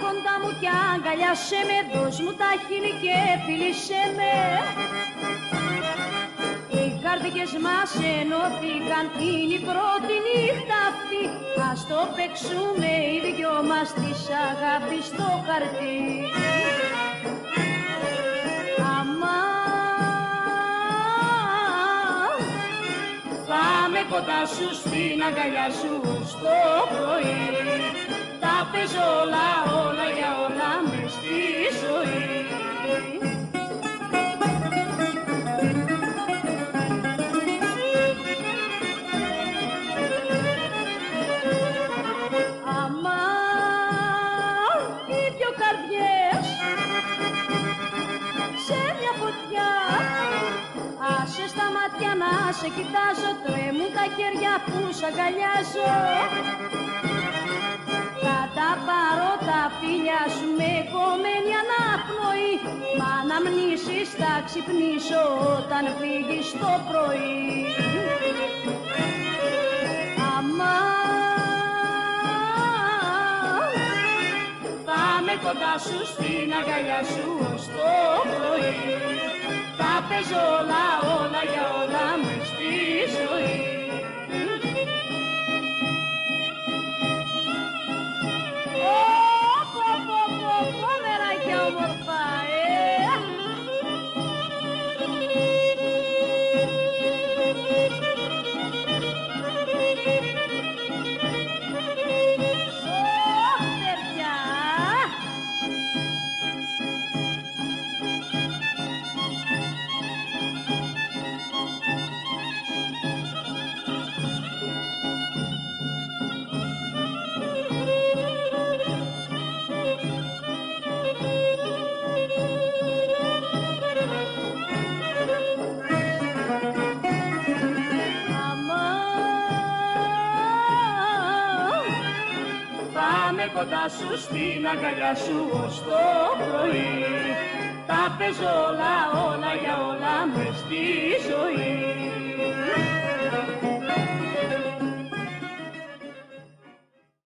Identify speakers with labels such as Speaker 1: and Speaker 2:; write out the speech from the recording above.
Speaker 1: κοντά μου κι αγκαλιάσέ με Δώσ' μου τα χείλη και φίλησέ με. Οι καρδιές μας ενώθηκαν Είναι η πρώτη νύχτα αυτή. Ας το παίξουμε οι δυο μας της αγάπης στο χαρτί. Πάμε κοντά σου στην αγκαλιά σου στο πρωί Τα παίζω όλα, όλα για όλα μες στη ζωή. Αμάν, οι δυο καρδιές σε μια φωτιά. Άσε στα μάτια να σε κοιτάζω Τρέμουν τα χέρια που σ' αγκαλιάζω. Θα τα πάρω τα φίλια σου με κομμένη αναπνοή. Μα να μνήσεις θα ξυπνήσω όταν φύγεις το πρωί. Αμάν Πάμε κοντά σου στην αγκαλιά σου ως το πρωί. Τα παίζω όλα, όλα για όλα Πάμε κοντά σου στην αγκαλιά σου ως το πρωί. Τα παίζω όλα, όλα για όλα μες στη ζωή